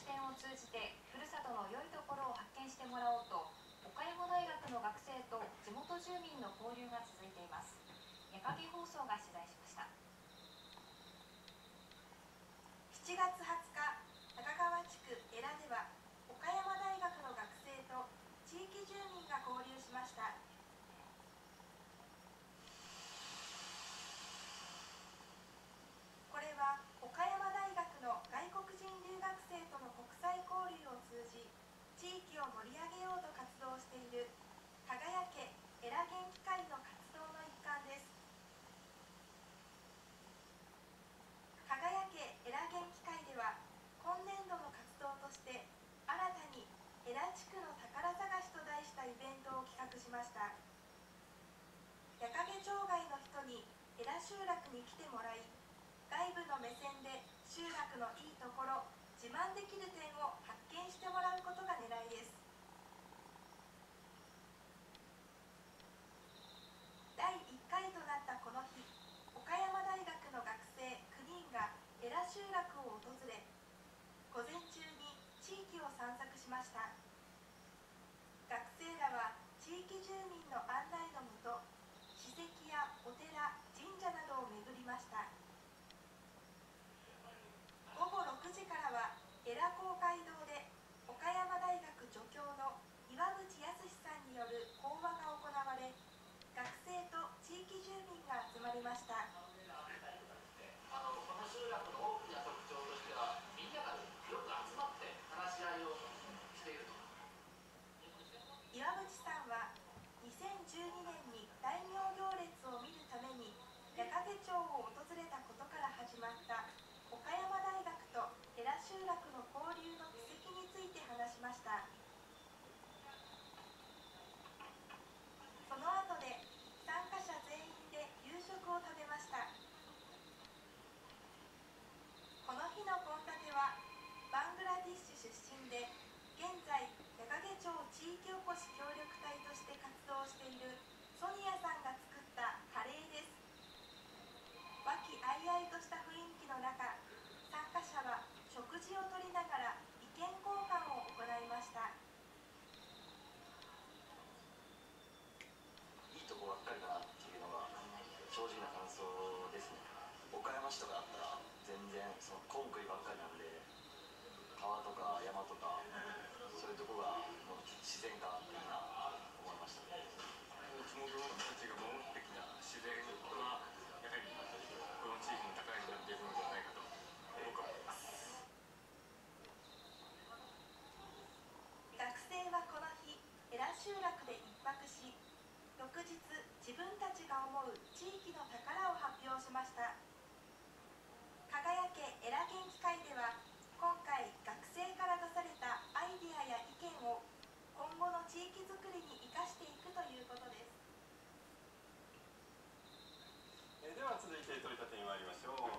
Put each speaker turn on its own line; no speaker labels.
視点を通じてふるさとの良いところを発見してもらおうと岡山大学の学生と地元住民の交流が続いています。放送が
に江集落に来てもらい外部の目線で集落のいいところ自慢できる点を発見してもらう学の交流の軌跡について話しました。その後で参加者全員で夕食を食べました。この日の献立はバングラディッシュ出身で現在八影町地域おこし協力隊
う
地域の宝
を発表しました。輝けエラ元気会では今回学生から出されたアイデアや意見を今後の地域づくりに生かしていくということです。
えでは続いて取り立てに参りましょう。